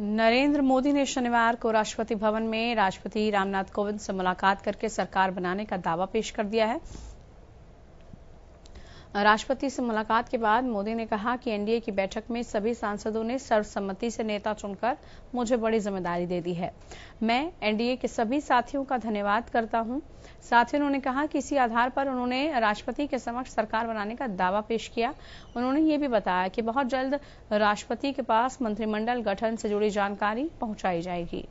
नरेंद्र मोदी ने शनिवार को राष्ट्रपति भवन में राष्ट्रपति रामनाथ कोविंद से मुलाकात करके सरकार बनाने का दावा पेश कर दिया है। राष्ट्रपति से मुलाकात के बाद मोदी ने कहा कि एनडीए की बैठक में सभी सांसदों ने सर्वसम्मति से नेता चुनकर मुझे बड़ी ज़िम्मेदारी दे दी है। मैं एनडीए के सभी साथियों का धन्यवाद करता हूँ। साथ ही उन्होंने कहा कि इसी आधार पर उन्होंने राष्ट्रपति के समक्ष सरकार बनाने का दावा पेश किया। उन्होंने ये भी बताया कि बहुत जल्द राष्ट्रपति के पास मंत्रिमंडल गठन से जुड़ी जानकारी पहुंचाई जाएगी।